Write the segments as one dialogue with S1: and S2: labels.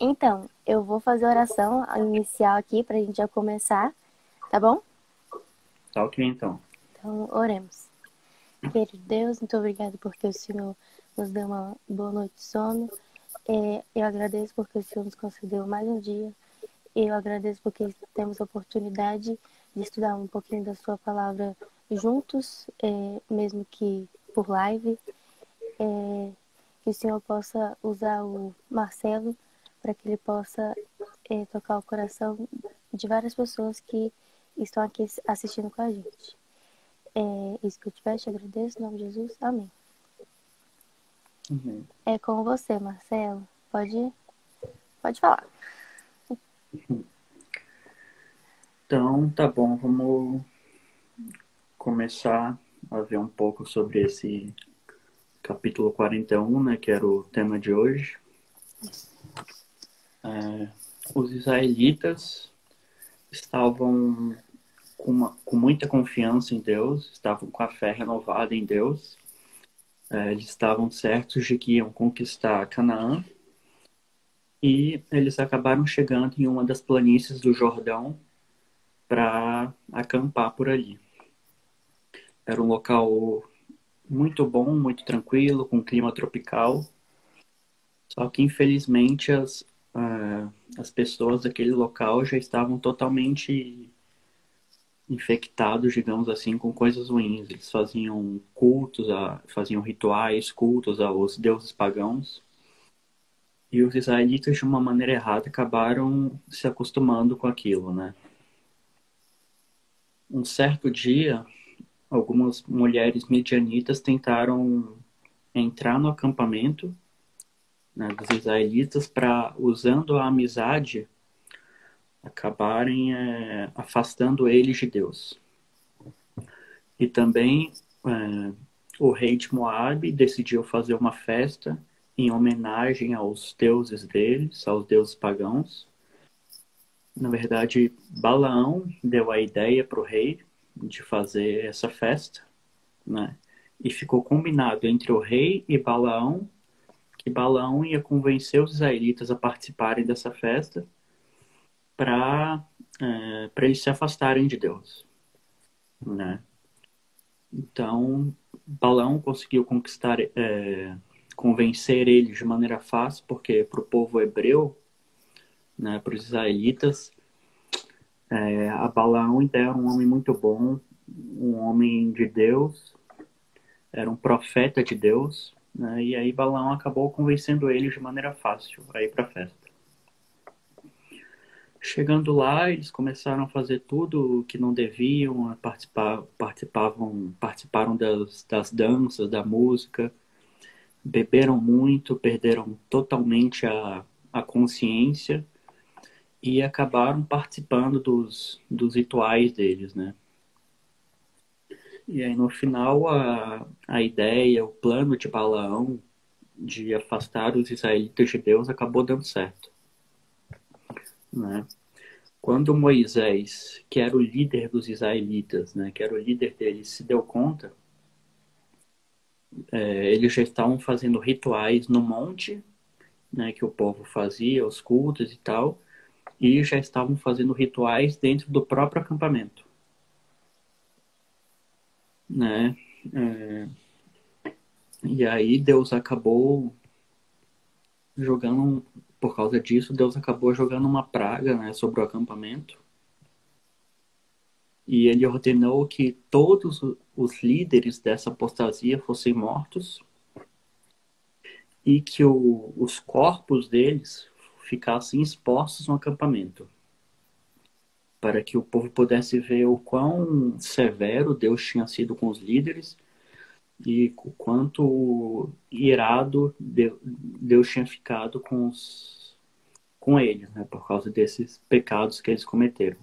S1: Então, eu vou fazer a oração inicial aqui para a gente já começar, tá bom?
S2: Tá ok, então.
S1: Então, oremos. Querido Deus, muito obrigado porque o Senhor nos deu uma boa noite de sono. É, eu agradeço porque o Senhor nos concedeu mais um dia. Eu agradeço porque temos a oportunidade de estudar um pouquinho da Sua palavra juntos, é, mesmo que por live. É, que o Senhor possa usar o Marcelo para que ele possa é, tocar o coração de várias pessoas que estão aqui assistindo com a gente. É isso que eu te peço, agradeço, em nome de Jesus. Amém.
S2: Uhum.
S1: É com você, Marcelo. Pode, pode falar.
S2: Então, tá bom, vamos começar a ver um pouco sobre esse capítulo 41, né, que era o tema de hoje. É, os israelitas estavam com, uma, com, muita confiança em Deus, estavam com a fé renovada em Deus. É, eles estavam certos de que iam conquistar Canaã. E eles acabaram chegando em uma das planícies do Jordão para acampar por ali. Era um local muito bom, muito tranquilo, com clima tropical. Só que, infelizmente, as, uh, as pessoas daquele local já estavam totalmente infectados, digamos assim, com coisas ruins. Eles faziam cultos, a, faziam rituais, cultos aos deuses pagãos. E os israelitas, de uma maneira errada, acabaram se acostumando com aquilo, né? Um certo dia, algumas mulheres medianitas tentaram entrar no acampamento né, dos israelitas para, usando a amizade, acabarem é, afastando eles de Deus. E também é, o rei de Moabe decidiu fazer uma festa em homenagem aos deuses deles, aos deuses pagãos. Na verdade, Balaão deu a ideia para o rei de fazer essa festa, né? E ficou combinado entre o rei e Balaão que Balaão ia convencer os israelitas a participarem dessa festa para é, para eles se afastarem de Deus, né? Então Balaão conseguiu conquistar, é, convencer eles de maneira fácil, porque para o povo hebreu, né, para os israelitas, é, a Balaão era um homem muito bom, um homem de Deus, era um profeta de Deus, né, e aí Balaão acabou convencendo eles de maneira fácil a ir para a festa. Chegando lá, eles começaram a fazer tudo o que não deviam, participar, participavam, participaram das, das danças, da música, beberam muito, perderam totalmente a, a consciência e acabaram participando dos, dos rituais deles, né? E aí no final a, a ideia, o plano de Balaão de afastar os israelitas de Deus acabou dando certo. Né? Quando Moisés, que era o líder dos israelitas, né, que era o líder deles, se deu conta, é, eles já estavam fazendo rituais no monte, né, que o povo fazia, os cultos e tal, e já estavam fazendo rituais dentro do próprio acampamento. Né? É... E aí Deus acabou jogando, por causa disso, Deus acabou jogando uma praga né, sobre o acampamento. E ele ordenou que todos os líderes dessa apostasia fossem mortos e que o, os corpos deles ficassem expostos no acampamento, para que o povo pudesse ver o quão severo Deus tinha sido com os líderes e o quanto irado Deus tinha ficado com, os, com eles, né, por causa desses pecados que eles cometeram.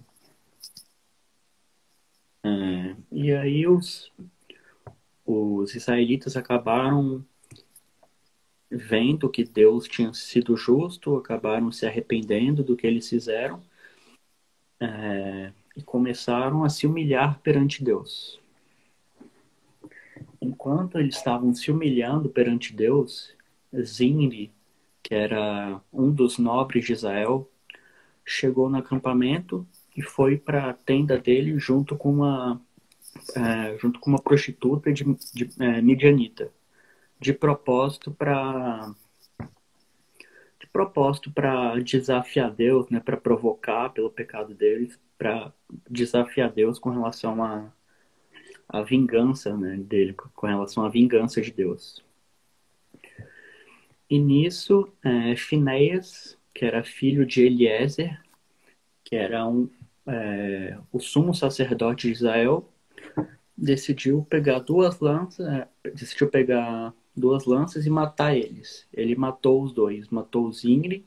S2: É, e aí os, os israelitas acabaram vendo que Deus tinha sido justo, acabaram se arrependendo do que eles fizeram é, e começaram a se humilhar perante Deus. Enquanto eles estavam se humilhando perante Deus, Zimri, que era um dos nobres de Israel, chegou no acampamento e foi para a tenda dele junto com uma é, junto com uma prostituta de, de é, midianita, de propósito para de propósito para desafiar Deus, né, para provocar pelo pecado deles, para desafiar Deus com relação a a vingança né, dele, com relação à vingança de Deus. E nisso, é, Finéias, que era filho de Eliezer, que era um, é, o sumo sacerdote de Israel, decidiu pegar duas lanças, é, decidiu pegar duas lanças e matar eles. Ele matou os dois, matou Zingri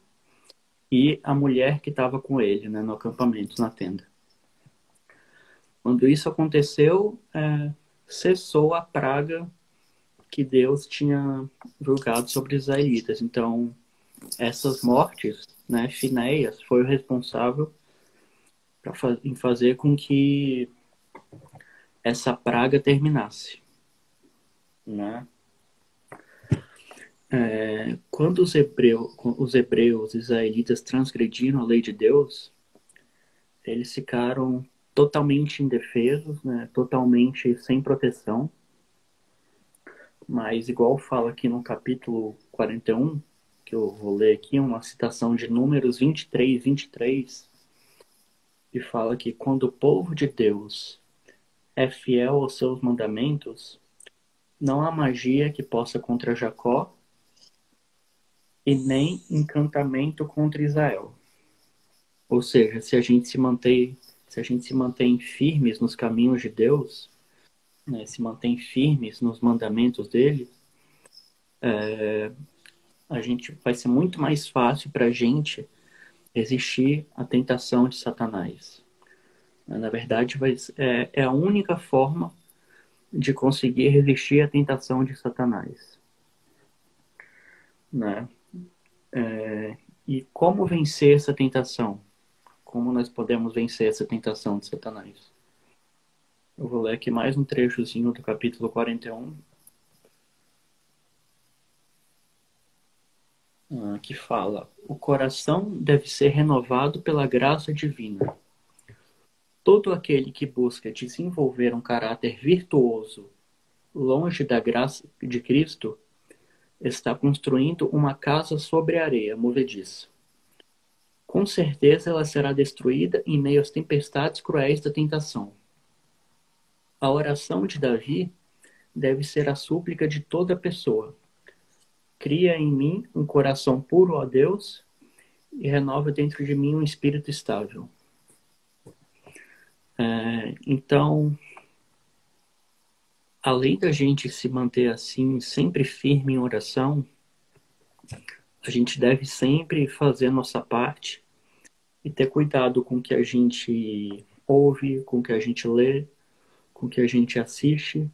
S2: e a mulher que estava com ele, né, no acampamento, na tenda. Quando isso aconteceu, é, cessou a praga que Deus tinha julgado sobre os israelitas. Então, essas mortes, né, Finéias foi o responsável pra, em fazer com que essa praga terminasse. Né? É, quando os, hebreu, os hebreus israelitas transgrediram a lei de Deus, eles ficaram totalmente indefesos, né, totalmente sem proteção. Mas, igual fala aqui no capítulo 41, que eu vou ler aqui, uma citação de Números 23, 23, que fala que quando o povo de Deus é fiel aos seus mandamentos, não há magia que possa contra Jacó e nem encantamento contra Israel. Ou seja, se a gente se mantém, se a gente se mantém firmes nos caminhos de Deus, né, se mantém firmes nos mandamentos dele, é, a gente vai ser muito mais fácil para a gente resistir à tentação de Satanás. Na verdade, vai, é, é a única forma de conseguir resistir à tentação de Satanás. Né? É, e como vencer essa tentação? Como nós podemos vencer essa tentação de Satanás? Eu vou ler aqui mais um trechozinho do capítulo 41. Ah, que fala: O coração deve ser renovado pela graça divina. Todo aquele que busca desenvolver um caráter virtuoso longe da graça de Cristo está construindo uma casa sobre areia movediça. Com certeza ela será destruída em meio às tempestades cruéis da tentação. A oração de Davi deve ser a súplica de toda pessoa. Cria em mim um coração puro, ó Deus, e renova dentro de mim um espírito estável. É, então, além da gente se manter assim, sempre firme em oração, a gente deve sempre fazer a nossa parte e ter cuidado com o que a gente ouve, com o que a gente lê, com que a gente assiste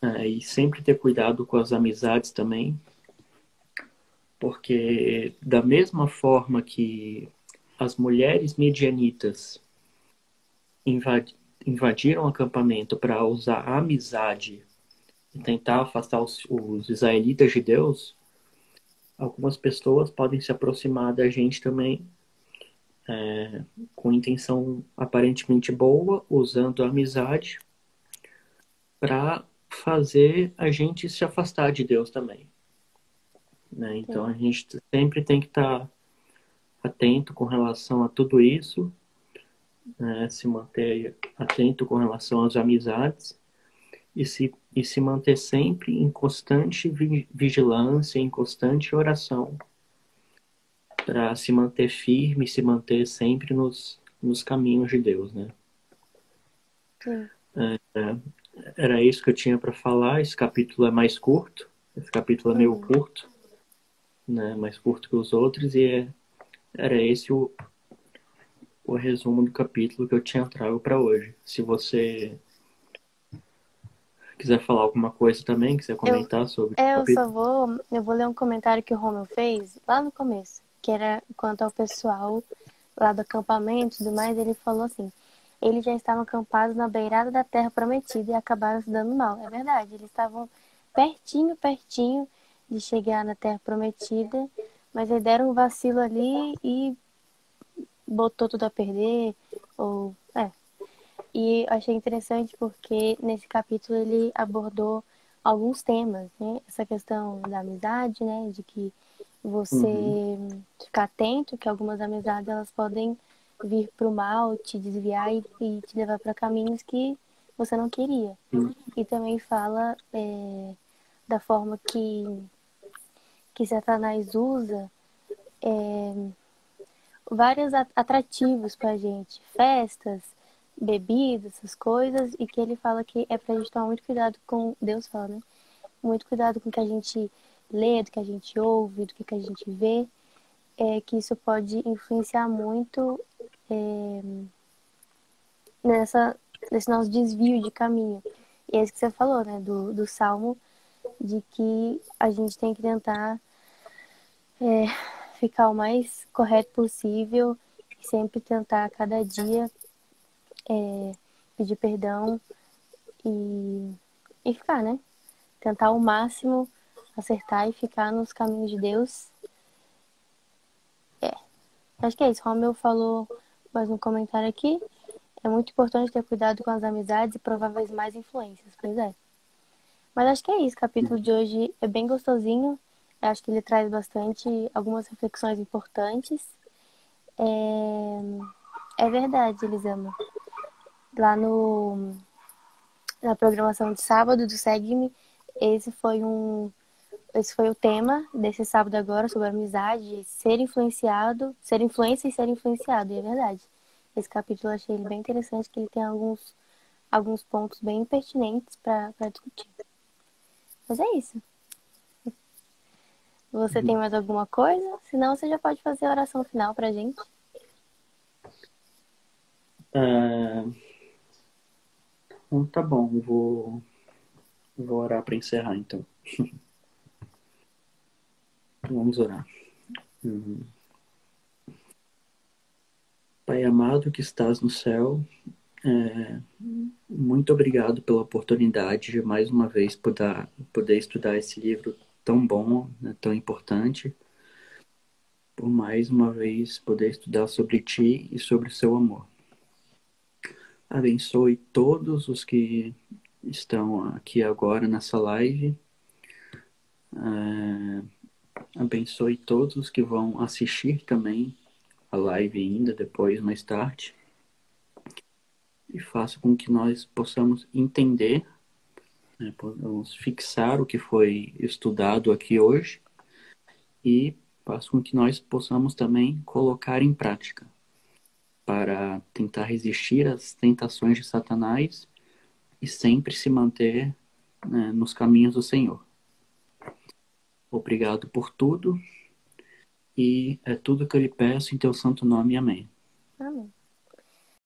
S2: é, e sempre ter cuidado com as amizades também, porque da mesma forma que as mulheres medianitas invadiram o acampamento para usar a amizade e tentar afastar os, os israelitas de Deus, algumas pessoas podem se aproximar da gente também é, com intenção aparentemente boa, usando a amizade para fazer a gente se afastar de Deus também. Né? Então a gente sempre tem que estar tá atento com relação a tudo isso, né? se manter atento com relação às amizades e se, e se manter sempre em constante vigilância, em constante oração para se manter firme, se manter sempre nos, nos caminhos de Deus, né? É, é, era isso que eu tinha para falar. Esse capítulo é mais curto. Esse capítulo é meio uhum. curto, né? Mais curto que os outros e é, era esse o, o resumo do capítulo que eu tinha trago para hoje. Se você quiser falar alguma coisa também, quiser comentar
S1: eu,
S2: sobre.
S1: É, eu só vou, eu vou ler um comentário que o Romeu fez lá no começo que era quanto ao pessoal lá do acampamento e tudo mais, ele falou assim: eles já estavam acampados na beirada da terra prometida e acabaram se dando mal. É verdade, eles estavam pertinho, pertinho de chegar na Terra Prometida, mas aí deram um vacilo ali e botou tudo a perder, ou é. E achei interessante porque nesse capítulo ele abordou alguns temas, né? Essa questão da amizade, né? De que você uhum. ficar atento que algumas amizades elas podem vir para o mal, te desviar e, e te levar para caminhos que você não queria. Uhum. E também fala é, da forma que que Satanás usa é, vários atrativos para a gente, festas, bebidas, essas coisas, e que ele fala que é para a gente tomar muito cuidado com, Deus fala, né? Muito cuidado com o que a gente lê, do que a gente ouve, do que a gente vê, é, que isso pode influenciar muito é, nessa, nesse nosso desvio de caminho. E é isso que você falou, né? Do, do Salmo, de que a gente tem que tentar é, ficar o mais correto possível e sempre tentar cada dia é, pedir perdão e, e ficar, né? Tentar o máximo acertar e ficar nos caminhos de Deus. É. Acho que é isso. Romeu falou mais um comentário aqui. É muito importante ter cuidado com as amizades e prováveis mais influências. Pois é. Mas acho que é isso. O capítulo de hoje é bem gostosinho. Eu acho que ele traz bastante algumas reflexões importantes. É, é verdade, Elisama. Lá no na programação de sábado do Segue-me, esse foi um esse foi o tema desse sábado agora sobre amizade, ser influenciado, ser influência e ser influenciado, e é verdade. Esse capítulo eu achei ele bem interessante, que ele tem alguns alguns pontos bem pertinentes para discutir. Mas é isso. Você tem mais alguma coisa? Senão você já pode fazer a oração final pra gente.
S2: É... Então, tá bom, vou, vou orar para encerrar então. Vamos orar. Hum. Pai amado que estás no céu, é, muito obrigado pela oportunidade de mais uma vez poder, poder estudar esse livro tão bom, né, tão importante, por mais uma vez poder estudar sobre ti e sobre o seu amor. Abençoe todos os que estão aqui agora nessa live. É, abençoe todos os que vão assistir também a live ainda depois, mais tarde. E faça com que nós possamos entender né? Podemos fixar o que foi estudado aqui hoje e faz com que nós possamos também colocar em prática para tentar resistir às tentações de Satanás e sempre se manter né, nos caminhos do Senhor. Obrigado por tudo e é tudo que eu lhe peço em teu santo nome. Amém.